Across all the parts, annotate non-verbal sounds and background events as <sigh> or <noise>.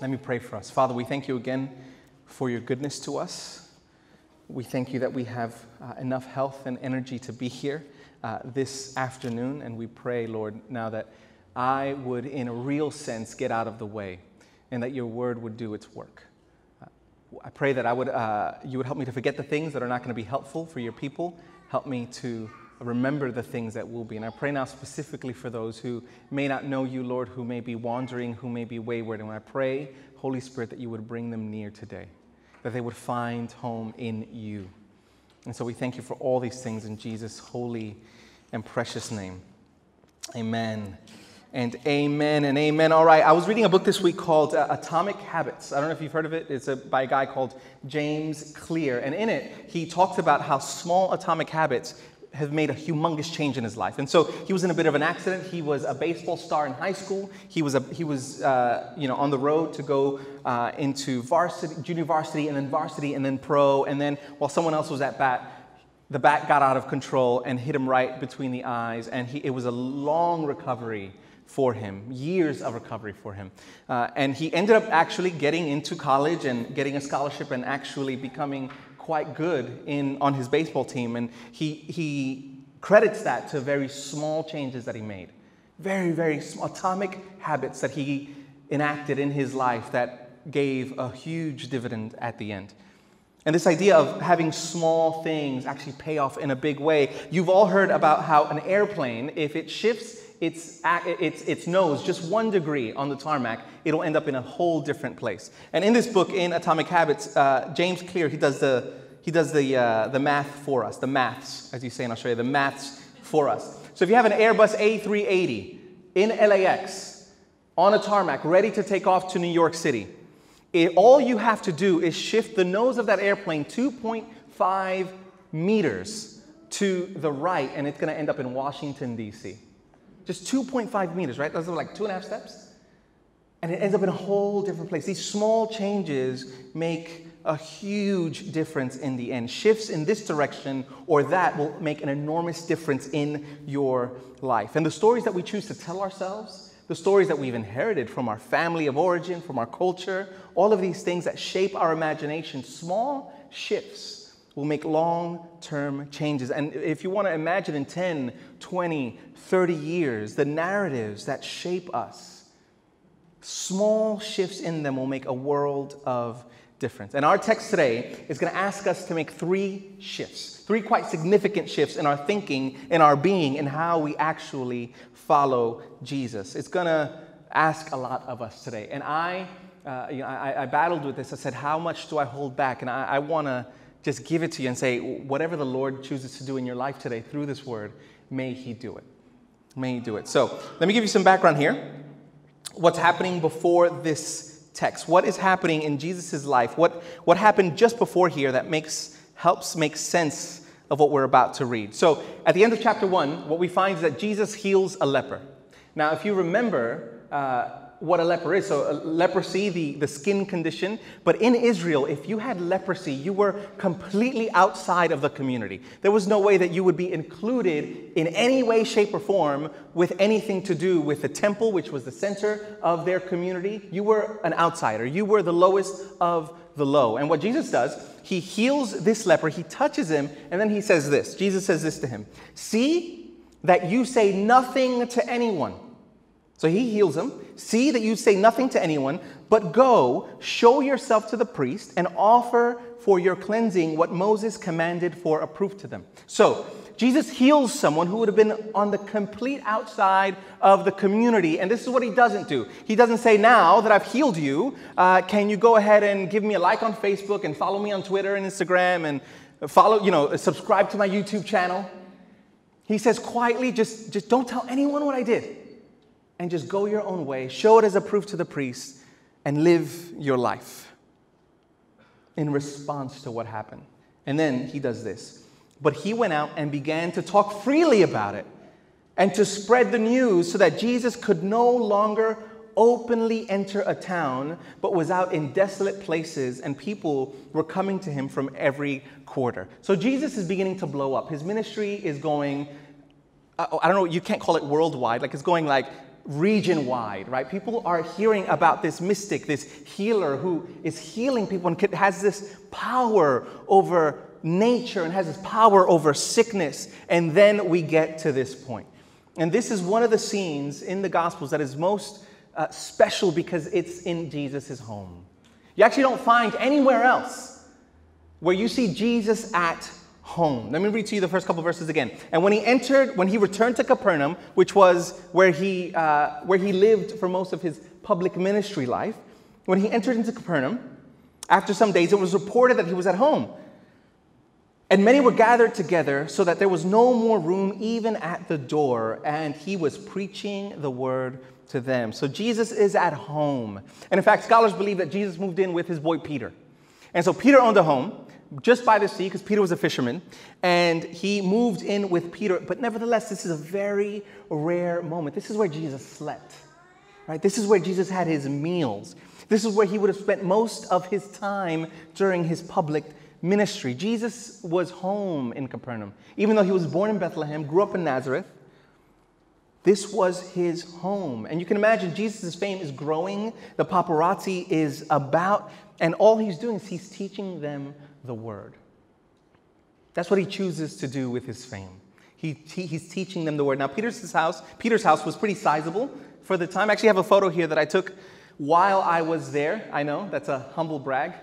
Let me pray for us. Father, we thank you again for your goodness to us. We thank you that we have uh, enough health and energy to be here uh, this afternoon. And we pray, Lord, now that I would, in a real sense, get out of the way and that your word would do its work. Uh, I pray that I would, uh, you would help me to forget the things that are not going to be helpful for your people. Help me to remember the things that will be. And I pray now specifically for those who may not know you, Lord, who may be wandering, who may be wayward. And I pray, Holy Spirit, that you would bring them near today, that they would find home in you. And so we thank you for all these things in Jesus' holy and precious name. Amen. And amen and amen. All right, I was reading a book this week called uh, Atomic Habits. I don't know if you've heard of it. It's a, by a guy called James Clear. And in it, he talks about how small atomic habits have made a humongous change in his life. And so he was in a bit of an accident. He was a baseball star in high school. He was, a, he was uh, you know, on the road to go uh, into varsity, junior varsity, and then varsity, and then pro. And then while someone else was at bat, the bat got out of control and hit him right between the eyes. And he, it was a long recovery for him, years of recovery for him. Uh, and he ended up actually getting into college and getting a scholarship and actually becoming quite good in, on his baseball team, and he, he credits that to very small changes that he made. Very, very small, atomic habits that he enacted in his life that gave a huge dividend at the end. And this idea of having small things actually pay off in a big way. You've all heard about how an airplane, if it shifts its, its, its nose just one degree on the tarmac, it'll end up in a whole different place. And in this book, in Atomic Habits, uh, James Clear, he does, the, he does the, uh, the math for us, the maths, as you say in Australia, the maths for us. So if you have an Airbus A380 in LAX on a tarmac, ready to take off to New York City, it, all you have to do is shift the nose of that airplane 2.5 meters to the right, and it's going to end up in Washington, D.C. Just 2.5 meters, right? Those are like two and a half steps. And it ends up in a whole different place. These small changes make a huge difference in the end. Shifts in this direction or that will make an enormous difference in your life. And the stories that we choose to tell ourselves, the stories that we've inherited from our family of origin, from our culture, all of these things that shape our imagination, small shifts will make long term changes. And if you want to imagine in 10, 20, 30 years, the narratives that shape us, small shifts in them will make a world of difference. And our text today is going to ask us to make three shifts, three quite significant shifts in our thinking, in our being, in how we actually follow Jesus. It's going to ask a lot of us today. And I, uh, you know, I, I, battled with this. I said, How much do I hold back? And I, I want to just give it to you and say, whatever the Lord chooses to do in your life today through this word, may He do it. May He do it. So let me give you some background here. What's happening before this text? What is happening in Jesus' life? What, what happened just before here that makes, helps make sense of what we're about to read? So at the end of chapter one, what we find is that Jesus heals a leper. Now, if you remember, uh, what a leper is. So, uh, leprosy, the, the skin condition. But in Israel, if you had leprosy, you were completely outside of the community. There was no way that you would be included in any way, shape, or form with anything to do with the temple, which was the center of their community. You were an outsider. You were the lowest of the low. And what Jesus does, he heals this leper, he touches him, and then he says this Jesus says this to him See that you say nothing to anyone. So he heals him. See that you say nothing to anyone, but go, show yourself to the priest, and offer for your cleansing what Moses commanded for a proof to them. So Jesus heals someone who would have been on the complete outside of the community. And this is what he doesn't do. He doesn't say, Now that I've healed you, uh, can you go ahead and give me a like on Facebook and follow me on Twitter and Instagram and follow, you know, subscribe to my YouTube channel? He says quietly, just, just don't tell anyone what I did and just go your own way, show it as a proof to the priest, and live your life in response to what happened. And then he does this. But he went out and began to talk freely about it and to spread the news so that Jesus could no longer openly enter a town, but was out in desolate places, and people were coming to him from every quarter. So Jesus is beginning to blow up. His ministry is going, uh, oh, I don't know, you can't call it worldwide, like it's going like region wide, right? People are hearing about this mystic, this healer who is healing people and has this power over nature and has this power over sickness. And then we get to this point. And this is one of the scenes in the Gospels that is most uh, special because it's in Jesus' home. You actually don't find anywhere else where you see Jesus at home. Let me read to you the first couple verses again. And when he entered, when he returned to Capernaum, which was where he, uh, where he lived for most of his public ministry life, when he entered into Capernaum, after some days, it was reported that he was at home. And many were gathered together so that there was no more room even at the door, and he was preaching the word to them. So Jesus is at home. And in fact, scholars believe that Jesus moved in with his boy Peter. And so Peter owned a home just by the sea because Peter was a fisherman, and he moved in with Peter. But nevertheless, this is a very rare moment. This is where Jesus slept, right? This is where Jesus had his meals. This is where he would have spent most of his time during his public ministry. Jesus was home in Capernaum. Even though he was born in Bethlehem, grew up in Nazareth, this was his home. And you can imagine Jesus' fame is growing, the paparazzi is about, and all he's doing is he's teaching them the word. That's what he chooses to do with his fame. He, he, he's teaching them the word. Now, Peter's house, Peter's house was pretty sizable for the time. I actually have a photo here that I took while I was there. I know, that's a humble brag. <laughs>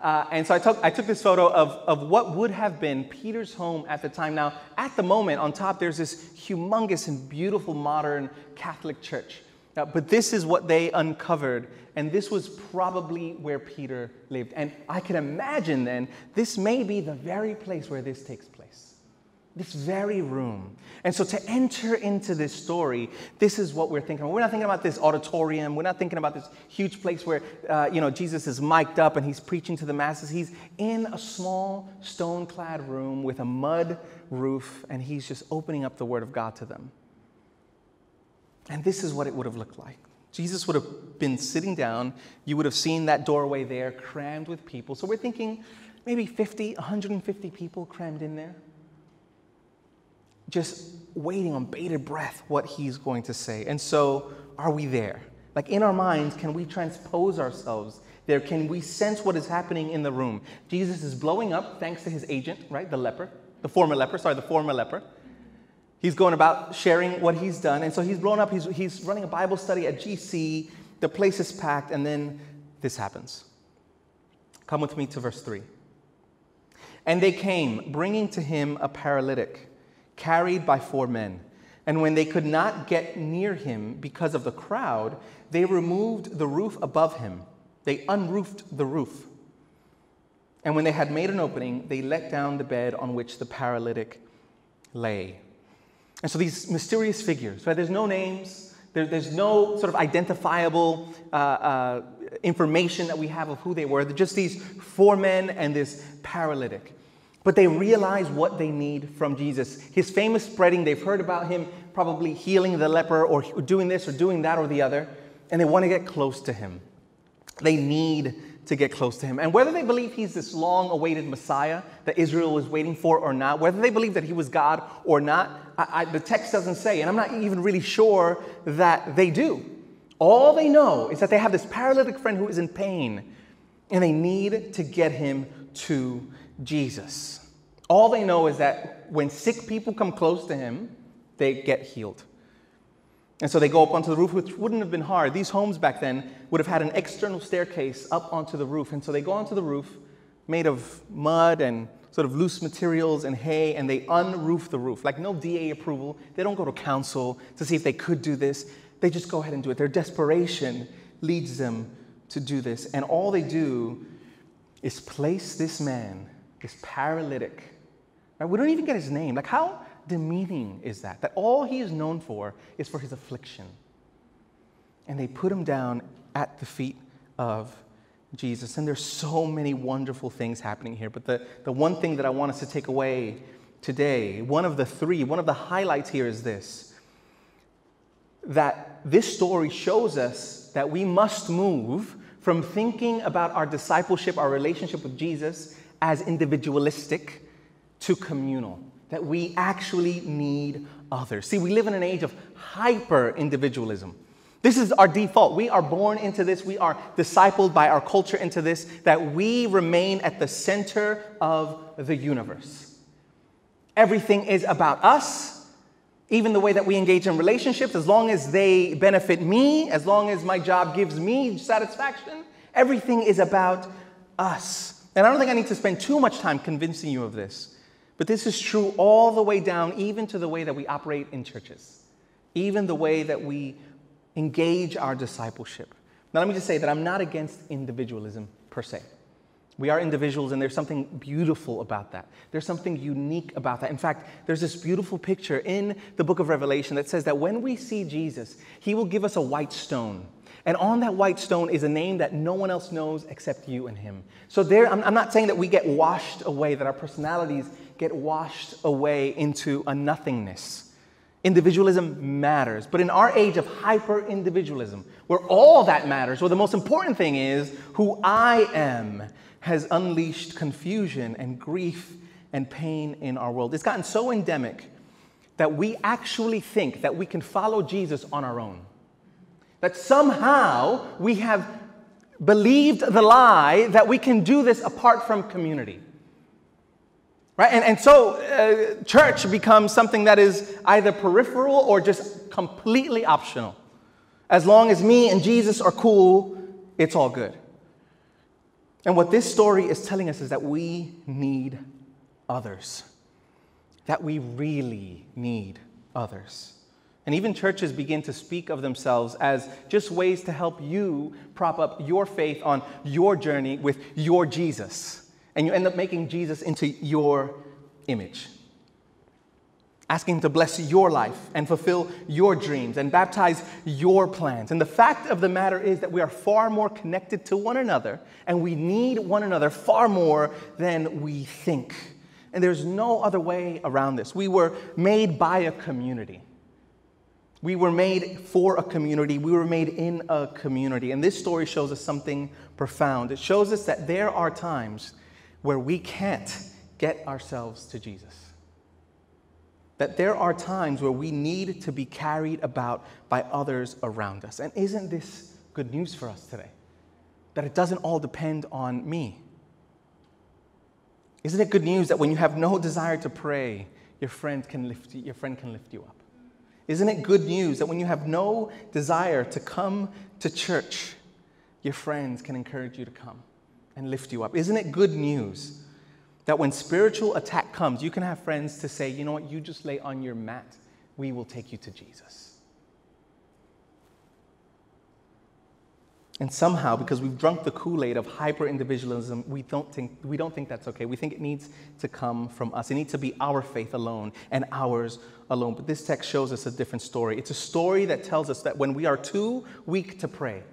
Uh, and so I took, I took this photo of, of what would have been Peter's home at the time. Now, at the moment, on top, there's this humongous and beautiful modern Catholic church. Uh, but this is what they uncovered, and this was probably where Peter lived. And I can imagine then, this may be the very place where this takes place this very room. And so to enter into this story, this is what we're thinking. We're not thinking about this auditorium. We're not thinking about this huge place where, uh, you know, Jesus is mic'd up and he's preaching to the masses. He's in a small stone-clad room with a mud roof, and he's just opening up the Word of God to them. And this is what it would have looked like. Jesus would have been sitting down. You would have seen that doorway there crammed with people. So we're thinking maybe 50, 150 people crammed in there just waiting on bated breath what he's going to say. And so, are we there? Like in our minds, can we transpose ourselves there? Can we sense what is happening in the room? Jesus is blowing up thanks to his agent, right? The leper, the former leper, sorry, the former leper. He's going about sharing what he's done. And so he's blown up. He's, he's running a Bible study at GC. The place is packed. And then this happens. Come with me to verse 3. And they came, bringing to him a paralytic carried by four men. And when they could not get near him because of the crowd, they removed the roof above him. They unroofed the roof. And when they had made an opening, they let down the bed on which the paralytic lay. And so these mysterious figures, right? There's no names, there, there's no sort of identifiable uh, uh, information that we have of who they were. They're just these four men and this paralytic. But they realize what they need from Jesus. His famous spreading, they've heard about him probably healing the leper or doing this or doing that or the other, and they want to get close to him. They need to get close to him. And whether they believe he's this long awaited Messiah that Israel was waiting for or not, whether they believe that he was God or not, I, I, the text doesn't say, and I'm not even really sure that they do. All they know is that they have this paralytic friend who is in pain, and they need to get him to Jesus. All they know is that when sick people come close to him, they get healed. And so they go up onto the roof, which wouldn't have been hard. These homes back then would have had an external staircase up onto the roof. And so they go onto the roof, made of mud and sort of loose materials and hay, and they unroof the roof. Like no DA approval. They don't go to council to see if they could do this. They just go ahead and do it. Their desperation leads them to do this. And all they do is place this man this paralytic. Right? We don't even get his name. Like, how demeaning is that? That all he is known for is for his affliction. And they put him down at the feet of Jesus. And there's so many wonderful things happening here. But the, the one thing that I want us to take away today, one of the three, one of the highlights here is this that this story shows us that we must move from thinking about our discipleship, our relationship with Jesus, as individualistic to communal. That we actually need others. See, we live in an age of hyper individualism. This is our default. We are born into this. We are discipled by our culture into this, that we remain at the center of the universe. Everything is about us, even the way that we engage in relationships, as long as they benefit me, as long as my job gives me satisfaction, everything is about us. And I don't think I need to spend too much time convincing you of this, but this is true all the way down, even to the way that we operate in churches, even the way that we engage our discipleship. Now, let me just say that I'm not against individualism per se. We are individuals, and there's something beautiful about that. There's something unique about that. In fact, there's this beautiful picture in the book of Revelation that says that when we see Jesus, he will give us a white stone. And on that white stone is a name that no one else knows except you and him. So, there, I'm, I'm not saying that we get washed away, that our personalities get washed away into a nothingness. Individualism matters. But in our age of hyper individualism, where all that matters, where the most important thing is who I am, has unleashed confusion and grief and pain in our world. It's gotten so endemic that we actually think that we can follow Jesus on our own. That somehow we have believed the lie that we can do this apart from community. Right? And, and so uh, church becomes something that is either peripheral or just completely optional. As long as me and Jesus are cool, it's all good. And what this story is telling us is that we need others, that we really need others. And even churches begin to speak of themselves as just ways to help you prop up your faith on your journey with your Jesus and you end up making Jesus into your image. Asking Him to bless your life and fulfill your dreams and baptize your plans. And the fact of the matter is that we are far more connected to one another and we need one another far more than we think. And there's no other way around this. We were made by a community. We were made for a community. We were made in a community. And this story shows us something profound. It shows us that there are times where we can't get ourselves to Jesus. That there are times where we need to be carried about by others around us. And isn't this good news for us today? That it doesn't all depend on me. Isn't it good news that when you have no desire to pray, your friend can lift you, your friend can lift you up? Isn't it good news that when you have no desire to come to church, your friends can encourage you to come? And lift you up. Isn't it good news that when spiritual attack comes, you can have friends to say, you know what, you just lay on your mat, we will take you to Jesus. And somehow, because we've drunk the Kool Aid of hyper individualism, we don't, think, we don't think that's okay. We think it needs to come from us. It needs to be our faith alone and ours alone. But this text shows us a different story. It's a story that tells us that when we are too weak to pray,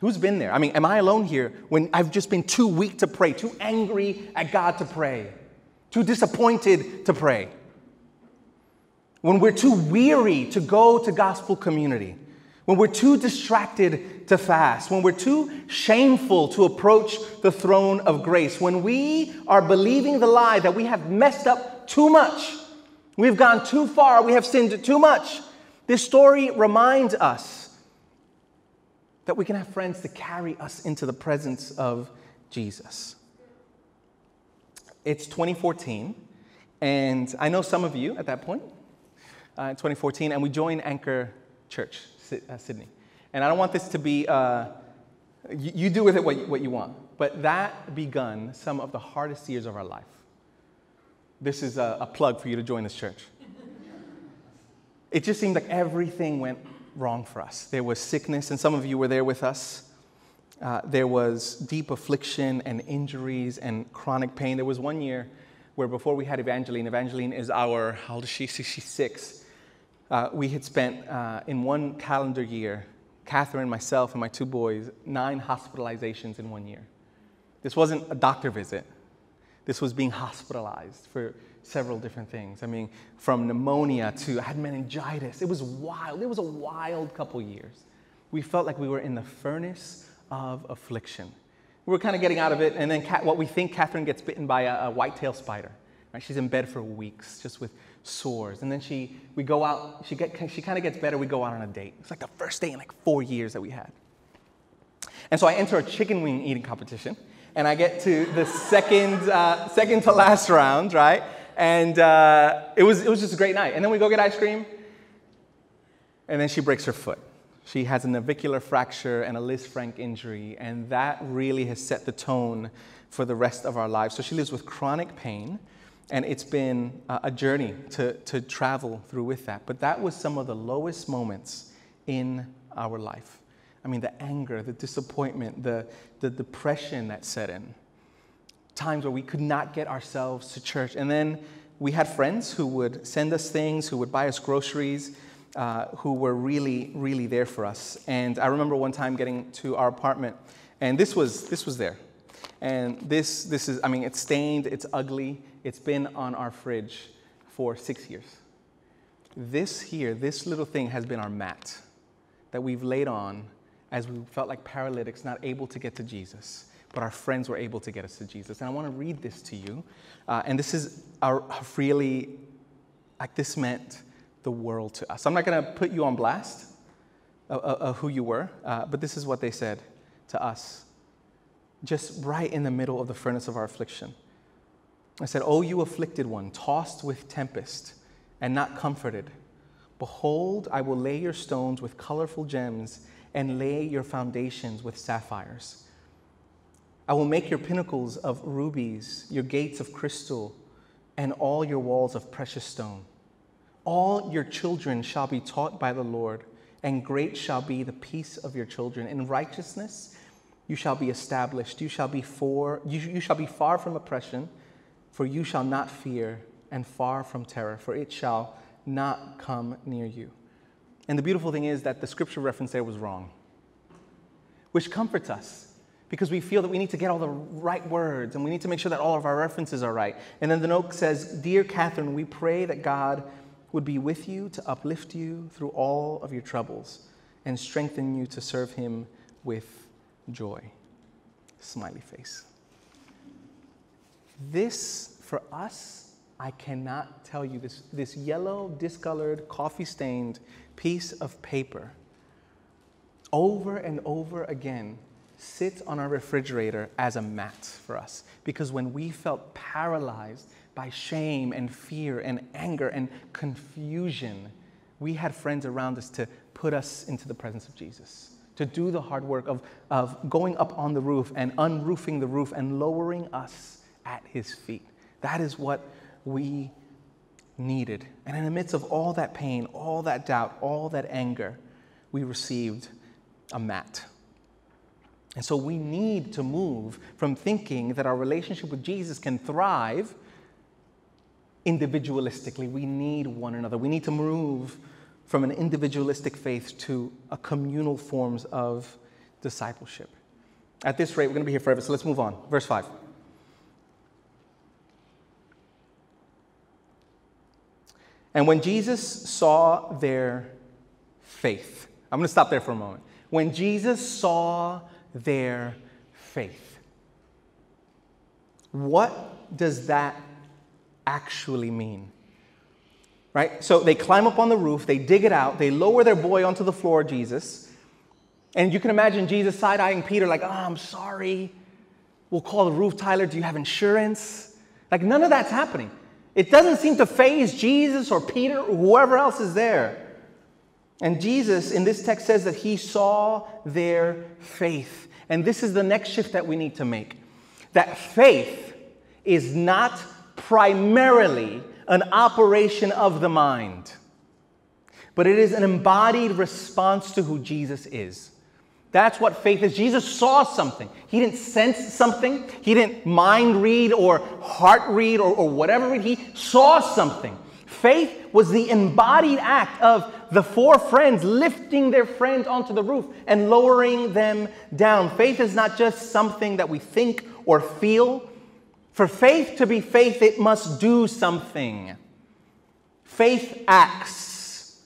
Who's been there? I mean, am I alone here when I've just been too weak to pray, too angry at God to pray, too disappointed to pray? When we're too weary to go to gospel community, when we're too distracted to fast, when we're too shameful to approach the throne of grace, when we are believing the lie that we have messed up too much, we've gone too far, we have sinned too much, this story reminds us that we can have friends to carry us into the presence of Jesus. It's 2014, and I know some of you at that point, uh, 2014, and we joined Anchor Church, uh, Sydney. And I don't want this to be, uh, you, you, do with it what you, what you want, but that begun some of the hardest years of our life. This is a, a plug for you to join this church. It just seemed like everything went wrong for us. There was sickness, and some of you were there with us. Uh, there was deep affliction and injuries and chronic pain. There was one year where before we had Evangeline, Evangeline is our, how old is she? She's six. Uh, we had spent uh, in one calendar year, Catherine, myself, and my two boys, nine hospitalizations in one year. This wasn't a doctor visit. This was being hospitalized for several different things. I mean, from pneumonia to I had meningitis. It was wild. It was a wild couple years. We felt like we were in the furnace of affliction. We were kind of getting out of it, and then what we think Catherine gets bitten by a, a white-tailed spider. Right? She's in bed for weeks, just with sores. And then she, we go out, she, get, she kind of gets better, we go out on a date. It's like the first date in like four years that we had. And so I enter a chicken wing eating competition, and I get to the second, uh, second to last round, right? And uh, it, was, it was just a great night. And then we go get ice cream, and then she breaks her foot. She has a navicular fracture and a Liz Lisfranc injury, and that really has set the tone for the rest of our lives. So she lives with chronic pain, and it's been a journey to, to travel through with that. But that was some of the lowest moments in our life. I mean, the anger, the disappointment, the, the depression that set in. Times where we could not get ourselves to church. And then we had friends who would send us things, who would buy us groceries, uh, who were really, really there for us. And I remember one time getting to our apartment, and this was, this was there. And this, this is, I mean, it's stained, it's ugly, it's been on our fridge for six years. This here, this little thing has been our mat that we've laid on as we felt like paralytics, not able to get to Jesus, but our friends were able to get us to Jesus. And I want to read this to you. Uh, and this is our, really, like, this meant the world to us. I'm not going to put you on blast of, of who you were, uh, but this is what they said to us, just right in the middle of the furnace of our affliction. I said, O you afflicted one, tossed with tempest and not comforted, behold, I will lay your stones with colorful gems and lay your foundations with sapphires. I will make your pinnacles of rubies, your gates of crystal, and all your walls of precious stone. All your children shall be taught by the Lord, and great shall be the peace of your children. In righteousness you shall be established. You shall be for you, you shall be far from oppression, for you shall not fear, and far from terror, for it shall not come near you. And the beautiful thing is that the scripture reference there was wrong, which comforts us because we feel that we need to get all the right words and we need to make sure that all of our references are right. And then the note says, Dear Catherine, we pray that God would be with you to uplift you through all of your troubles and strengthen you to serve Him with joy. Smiley face. This, for us, I cannot tell you this, this yellow, discolored, coffee stained piece of paper over and over again sits on our refrigerator as a mat for us. Because when we felt paralyzed by shame and fear and anger and confusion, we had friends around us to put us into the presence of Jesus, to do the hard work of, of going up on the roof and unroofing the roof and lowering us at his feet. That is what we needed. And in the midst of all that pain, all that doubt, all that anger, we received a mat. And so we need to move from thinking that our relationship with Jesus can thrive individualistically. We need one another. We need to move from an individualistic faith to a communal forms of discipleship. At this rate, we're going to be here forever, so let's move on. Verse 5. And when Jesus saw their faith, I'm going to stop there for a moment. When Jesus saw their faith, what does that actually mean? Right? So they climb up on the roof, they dig it out, they lower their boy onto the floor, Jesus. And you can imagine Jesus side eyeing Peter, like, oh, I'm sorry. We'll call the roof, tiler. Do you have insurance? Like, none of that's happening. It doesn't seem to faze Jesus or Peter or whoever else is there. And Jesus in this text says that he saw their faith. And this is the next shift that we need to make. That faith is not primarily an operation of the mind, but it is an embodied response to who Jesus is. That's what faith is. Jesus saw something. He didn't sense something. He didn't mind read or heart read or, or whatever. He saw something. Faith was the embodied act of the four friends lifting their friends onto the roof and lowering them down. Faith is not just something that we think or feel. For faith to be faith, it must do something. Faith acts.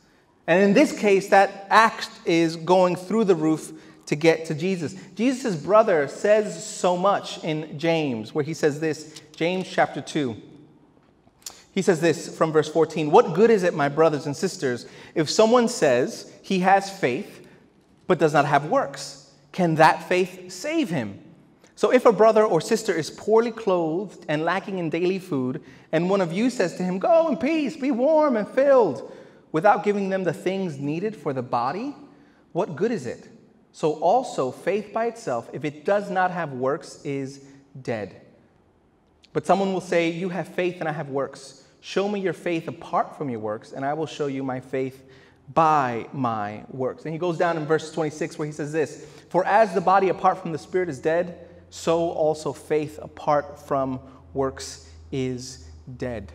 And in this case, that act is going through the roof to get to Jesus. Jesus' brother says so much in James, where he says this James chapter 2. He says this from verse 14 What good is it, my brothers and sisters, if someone says he has faith but does not have works? Can that faith save him? So if a brother or sister is poorly clothed and lacking in daily food, and one of you says to him, Go in peace, be warm and filled, without giving them the things needed for the body, what good is it? So also, faith by itself, if it does not have works, is dead. But someone will say, You have faith and I have works. Show me your faith apart from your works, and I will show you my faith by my works. And he goes down in verse 26 where he says this For as the body apart from the spirit is dead, so also faith apart from works is dead.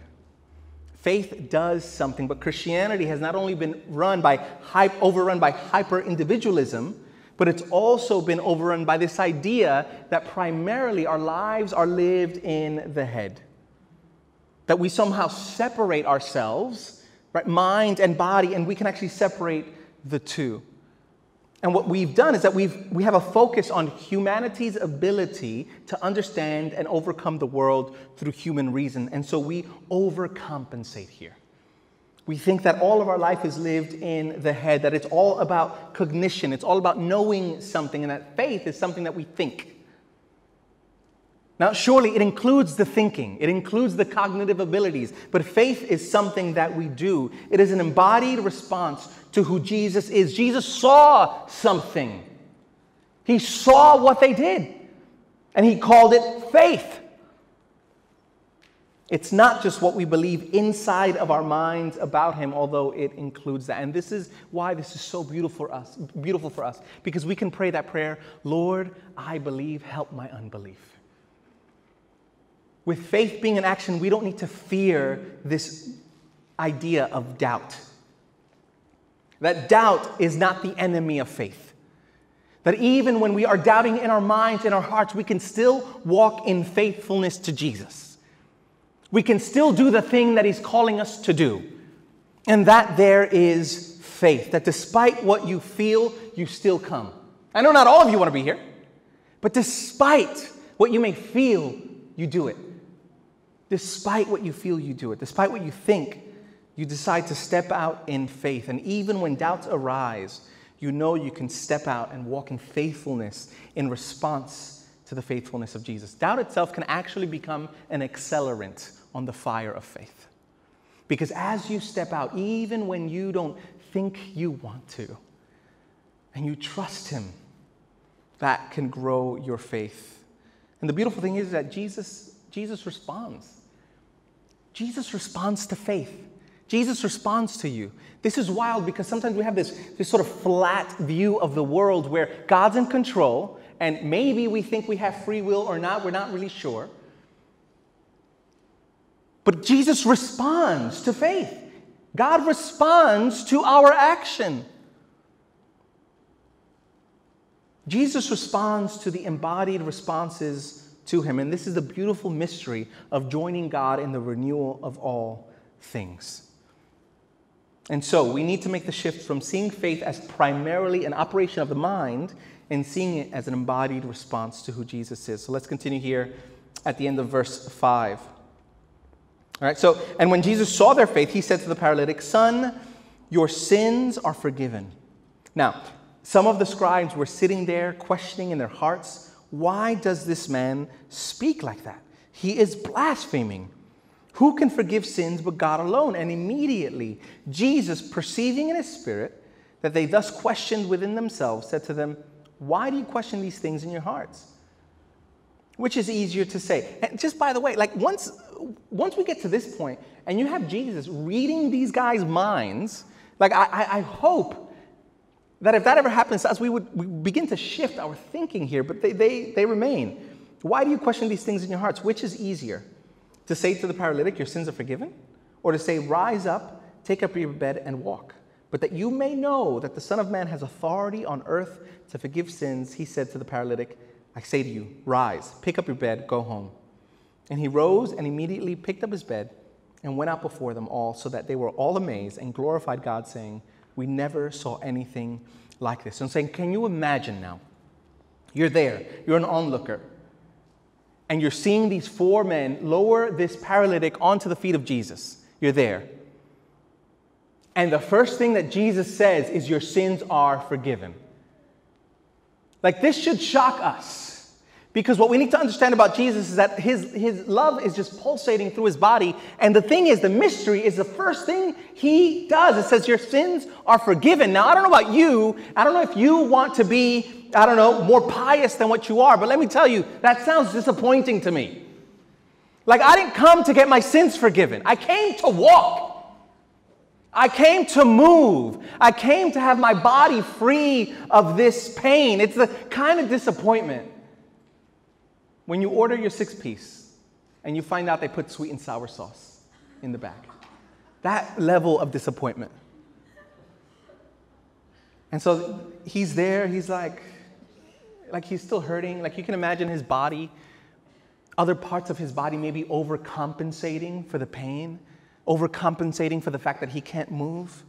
Faith does something, but Christianity has not only been run by hype, overrun by hyper individualism, but it's also been overrun by this idea that primarily our lives are lived in the head. That we somehow separate ourselves, right, mind and body, and we can actually separate the two. And what we've done is that we've, we have a focus on humanity's ability to understand and overcome the world through human reason. And so we overcompensate here. We think that all of our life is lived in the head, that it's all about cognition, it's all about knowing something, and that faith is something that we think. Now, surely it includes the thinking, it includes the cognitive abilities, but faith is something that we do. It is an embodied response to who Jesus is. Jesus saw something, he saw what they did, and he called it faith. It's not just what we believe inside of our minds about him, although it includes that. And this is why this is so beautiful for us, beautiful for us, because we can pray that prayer, Lord, I believe, help my unbelief. With faith being an action, we don't need to fear this idea of doubt. That doubt is not the enemy of faith. That even when we are doubting in our minds, in our hearts, we can still walk in faithfulness to Jesus we can still do the thing that He's calling us to do. And that there is faith, that despite what you feel, you still come. I know not all of you want to be here, but despite what you may feel, you do it. Despite what you feel, you do it. Despite what you think, you decide to step out in faith. And even when doubts arise, you know you can step out and walk in faithfulness in response to the faithfulness of Jesus. Doubt itself can actually become an accelerant on the fire of faith. Because as you step out, even when you don't think you want to, and you trust Him, that can grow your faith. And the beautiful thing is that Jesus, Jesus responds. Jesus responds to faith. Jesus responds to you. This is wild because sometimes we have this, this sort of flat view of the world where God's in control, and maybe we think we have free will or not, we're not really sure. But Jesus responds to faith. God responds to our action. Jesus responds to the embodied responses to him. And this is the beautiful mystery of joining God in the renewal of all things. And so we need to make the shift from seeing faith as primarily an operation of the mind and seeing it as an embodied response to who Jesus is. So let's continue here at the end of verse 5. All right, so, and when Jesus saw their faith, he said to the paralytic, Son, your sins are forgiven. Now, some of the scribes were sitting there questioning in their hearts, Why does this man speak like that? He is blaspheming. Who can forgive sins but God alone? And immediately, Jesus, perceiving in his spirit that they thus questioned within themselves, said to them, Why do you question these things in your hearts? Which is easier to say? And just by the way, like once, once we get to this point and you have Jesus reading these guys' minds, like I, I hope that if that ever happens to us, we would we begin to shift our thinking here, but they, they, they remain. Why do you question these things in your hearts? Which is easier? To say to the paralytic, Your sins are forgiven? Or to say, Rise up, take up your bed, and walk? But that you may know that the Son of Man has authority on earth to forgive sins, he said to the paralytic, I say to you, rise, pick up your bed, go home. And he rose and immediately picked up his bed and went out before them all, so that they were all amazed and glorified God, saying, We never saw anything like this. And saying, Can you imagine now? You're there, you're an onlooker. and you're seeing these four men lower this paralytic onto the feet of Jesus. You're there. And the first thing that Jesus says is, Your sins are forgiven. Like, this should shock us. Because what we need to understand about Jesus is that his, his love is just pulsating through his body. And the thing is, the mystery is the first thing he does. It says, Your sins are forgiven. Now, I don't know about you. I don't know if you want to be, I don't know, more pious than what you are. But let me tell you, that sounds disappointing to me. Like, I didn't come to get my sins forgiven, I came to walk. I came to move. I came to have my body free of this pain. It's the kind of disappointment when you order your six piece and you find out they put sweet and sour sauce in the back. That level of disappointment. And so he's there, he's like, like he's still hurting. Like you can imagine his body, other parts of his body maybe overcompensating for the pain, overcompensating for the fact that he can't move.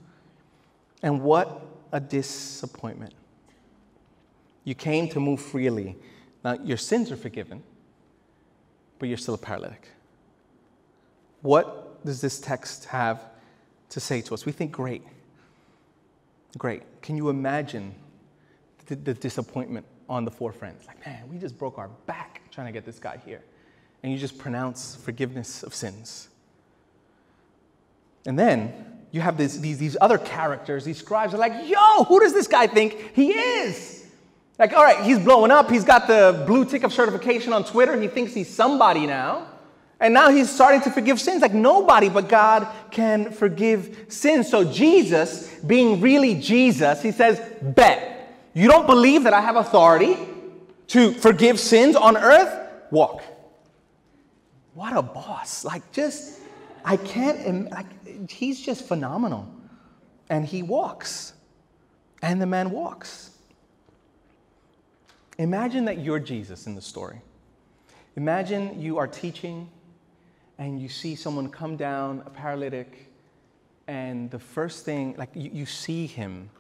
And what a disappointment. You came to move freely. Now, your sins are forgiven, but you're still a paralytic. What does this text have to say to us? We think, great. Great. Can you imagine the, the disappointment on the four friends? Like, man, we just broke our back trying to get this guy here. And you just pronounce forgiveness of sins. And then you have this, these, these other characters, these scribes are like, yo, who does this guy think he is? Like, all right, he's blowing up. He's got the blue tick of certification on Twitter. He thinks he's somebody now. And now he's starting to forgive sins. Like, nobody but God can forgive sins. So, Jesus, being really Jesus, he says, Bet. You don't believe that I have authority to forgive sins on earth? Walk. What a boss. Like, just, I can't, like, he's just phenomenal. And he walks. And the man walks. Imagine that you're Jesus in the story. Imagine you are teaching and you see someone come down, a paralytic, and the first thing, like you, you see him,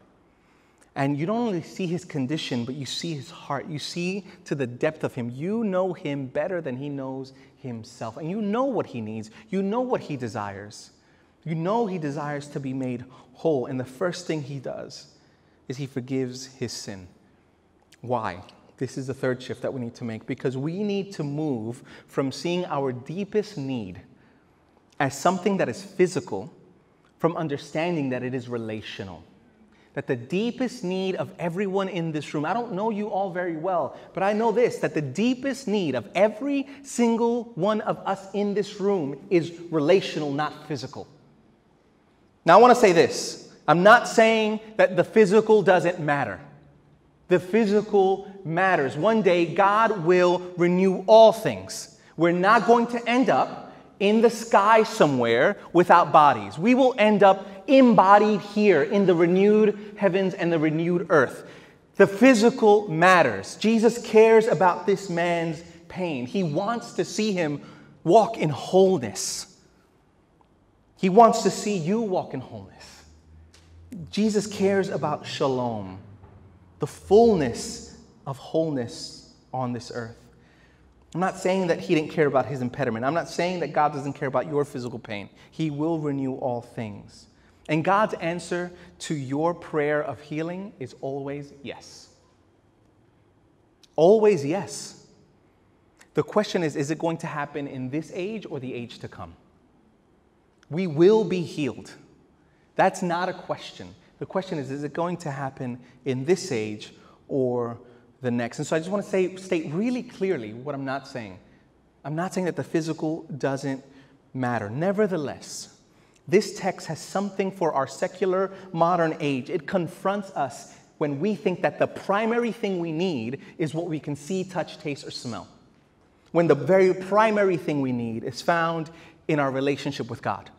and you don't only see his condition, but you see his heart. You see to the depth of him. You know him better than he knows himself. And you know what he needs. You know what he desires. You know he desires to be made whole. And the first thing he does is he forgives his sin. Why? This is the third shift that we need to make because we need to move from seeing our deepest need as something that is physical from understanding that it is relational. That the deepest need of everyone in this room, I don't know you all very well, but I know this that the deepest need of every single one of us in this room is relational, not physical. Now, I want to say this I'm not saying that the physical doesn't matter. The physical matters. One day, God will renew all things. We're not going to end up in the sky somewhere without bodies. We will end up embodied here in the renewed heavens and the renewed earth. The physical matters. Jesus cares about this man's pain. He wants to see him walk in wholeness. He wants to see you walk in wholeness. Jesus cares about shalom the fullness of wholeness on this earth. I'm not saying that he didn't care about his impediment. I'm not saying that God doesn't care about your physical pain. He will renew all things. And God's answer to your prayer of healing is always yes. Always yes. The question is is it going to happen in this age or the age to come? We will be healed. That's not a question. The question is, is it going to happen in this age or the next? And so I just want to say, state really clearly what I'm not saying. I'm not saying that the physical doesn't matter. Nevertheless, this text has something for our secular modern age. It confronts us when we think that the primary thing we need is what we can see, touch, taste, or smell. When the very primary thing we need is found in our relationship with God.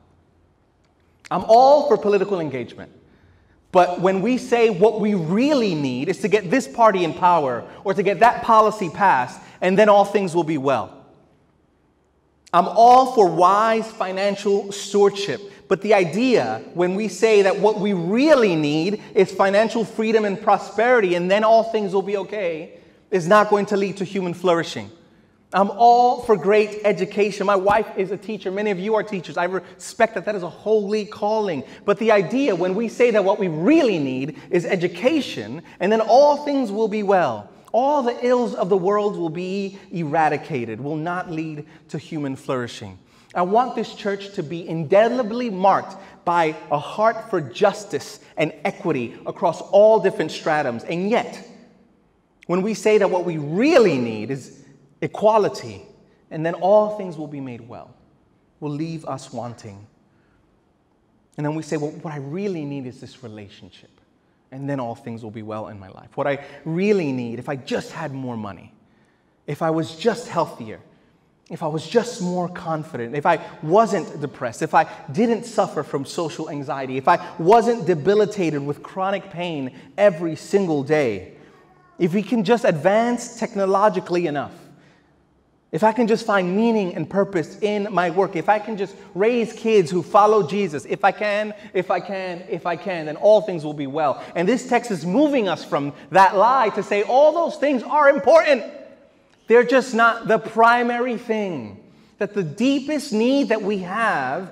I'm all for political engagement. But when we say what we really need is to get this party in power or to get that policy passed, and then all things will be well. I'm all for wise financial stewardship. But the idea when we say that what we really need is financial freedom and prosperity, and then all things will be okay, is not going to lead to human flourishing. I'm all for great education. My wife is a teacher. Many of you are teachers. I respect that that is a holy calling. But the idea when we say that what we really need is education, and then all things will be well, all the ills of the world will be eradicated, will not lead to human flourishing. I want this church to be indelibly marked by a heart for justice and equity across all different stratums. And yet, when we say that what we really need is equality, and then all things will be made well, will leave us wanting. And then we say, well, what I really need is this relationship. And then all things will be well in my life. What I really need, if I just had more money, if I was just healthier, if I was just more confident, if I wasn't depressed, if I didn't suffer from social anxiety, if I wasn't debilitated with chronic pain every single day, if we can just advance technologically enough, if I can just find meaning and purpose in my work, if I can just raise kids who follow Jesus, if I can, if I can, if I can, then all things will be well. And this text is moving us from that lie to say all those things are important. They're just not the primary thing. That the deepest need that we have,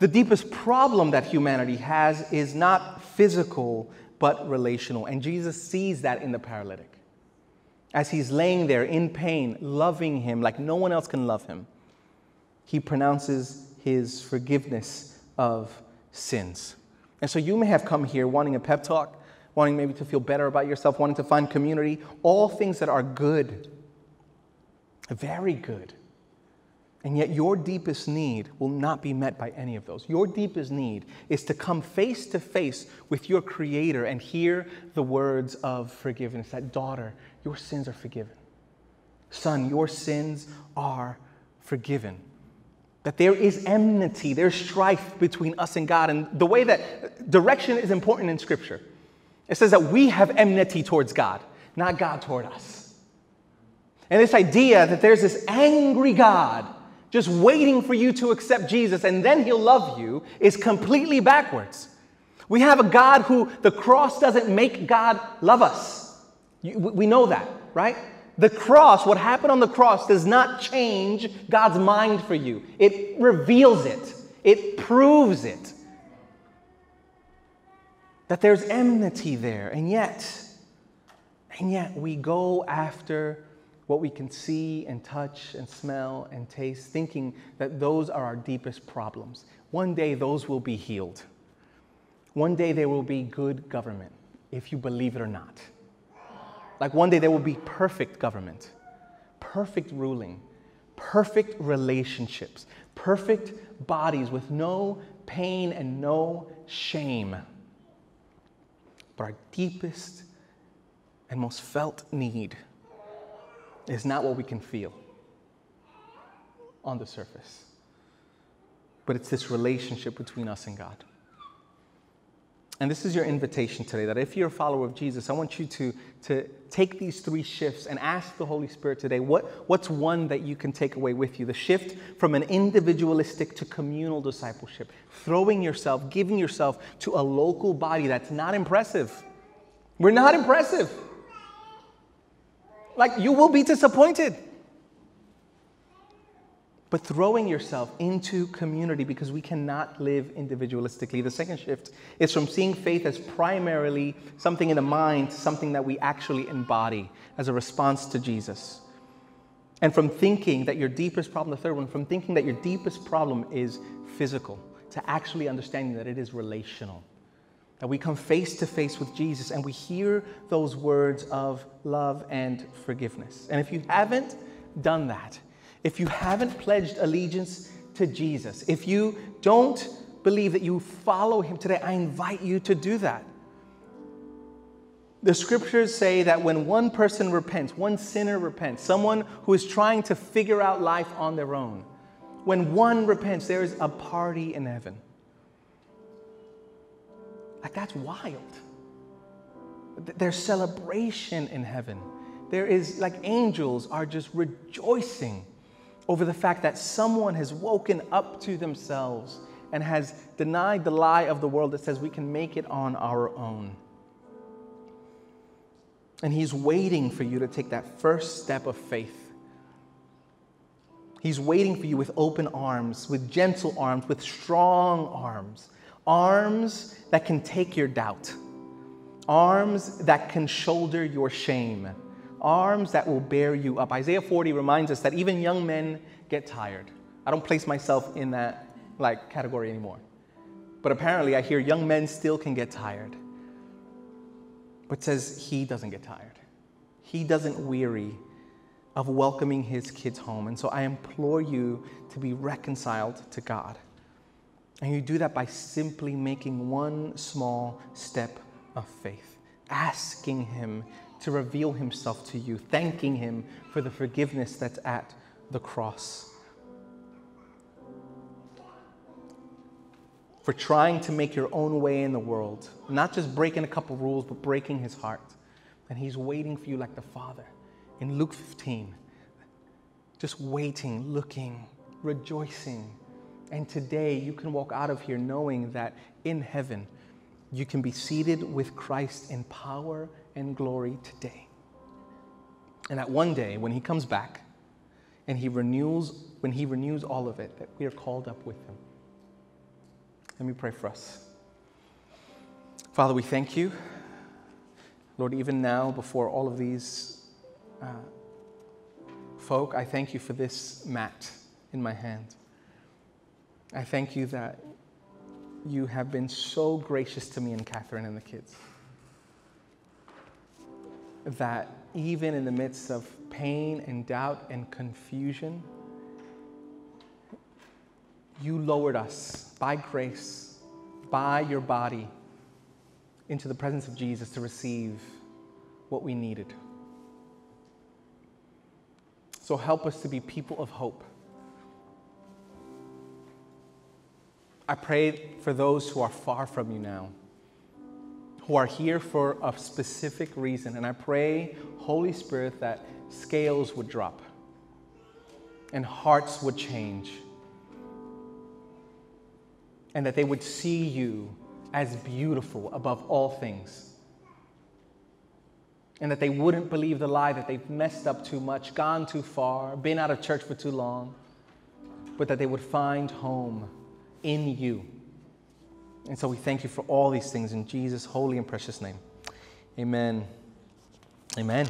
the deepest problem that humanity has, is not physical, but relational. And Jesus sees that in the paralytic as he's laying there in pain, loving him like no one else can love him, he pronounces his forgiveness of sins. And so you may have come here wanting a pep talk, wanting maybe to feel better about yourself, wanting to find community, all things that are good, very good. And yet, your deepest need will not be met by any of those. Your deepest need is to come face to face with your Creator and hear the words of forgiveness that, daughter, your sins are forgiven. Son, your sins are forgiven. That there is enmity, there's strife between us and God. And the way that direction is important in Scripture, it says that we have enmity towards God, not God toward us. And this idea that there's this angry God just waiting for you to accept Jesus and then he'll love you is completely backwards. We have a God who the cross doesn't make God love us. We know that, right? The cross, what happened on the cross, does not change God's mind for you. It reveals it, it proves it. That there's enmity there, and yet, and yet we go after what we can see and touch and smell and taste, thinking that those are our deepest problems. One day those will be healed. One day there will be good government, if you believe it or not. Like one day there will be perfect government, perfect ruling, perfect relationships, perfect bodies with no pain and no shame. But our deepest and most felt need is not what we can feel on the surface, but it's this relationship between us and God. And this is your invitation today that if you're a follower of Jesus, I want you to, to take these three shifts and ask the Holy Spirit today what, what's one that you can take away with you? The shift from an individualistic to communal discipleship, throwing yourself, giving yourself to a local body that's not impressive. We're not impressive like you will be disappointed. But throwing yourself into community because we cannot live individualistically. The second shift is from seeing faith as primarily something in the mind to something that we actually embody as a response to Jesus. And from thinking that your deepest problem, the third one, from thinking that your deepest problem is physical to actually understanding that it is relational. That we come face to face with Jesus and we hear those words of love and forgiveness. And if you haven't done that, if you haven't pledged allegiance to Jesus, if you don't believe that you follow him today, I invite you to do that. The scriptures say that when one person repents, one sinner repents, someone who is trying to figure out life on their own, when one repents, there is a party in heaven. Like, that's wild. There's celebration in heaven. There is, like, angels are just rejoicing over the fact that someone has woken up to themselves and has denied the lie of the world that says we can make it on our own. And he's waiting for you to take that first step of faith He's waiting for you with open arms, with gentle arms, with strong arms. Arms that can take your doubt. Arms that can shoulder your shame. Arms that will bear you up. Isaiah 40 reminds us that even young men get tired. I don't place myself in that like category anymore. But apparently I hear young men still can get tired. But says he doesn't get tired. He doesn't weary of welcoming his kids home. And so I implore you to be reconciled to God. And you do that by simply making one small step of faith, asking Him to reveal Himself to you, thanking Him for the forgiveness that's at the cross. For trying to make your own way in the world, not just breaking a couple rules, but breaking His heart. And He's waiting for you like the Father in Luke 15, just waiting, looking, rejoicing. And today you can walk out of here knowing that in heaven you can be seated with Christ in power and glory today. And that one day when he comes back and he renews, when he renews all of it, that we are called up with him. Let me pray for us. Father, we thank you. Lord, even now, before all of these uh, folk, I thank you for this mat in my hand. I thank you that you have been so gracious to me and Catherine and the kids. That even in the midst of pain and doubt and confusion, you lowered us by grace, by your body, into the presence of Jesus to receive what we needed. So help us to be people of hope. I pray for those who are far from you now, who are here for a specific reason. And I pray, Holy Spirit, that scales would drop and hearts would change, and that they would see you as beautiful above all things and that they wouldn't believe the lie that they've messed up too much, gone too far, been out of church for too long, but that they would find home in you. And so we thank you for all these things in Jesus' holy and precious name. Amen. Amen.